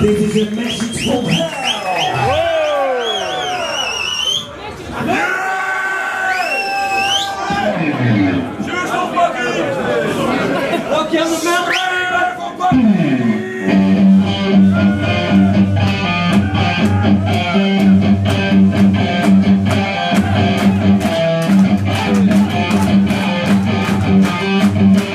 This is a message from hell. Lucky! Thank you.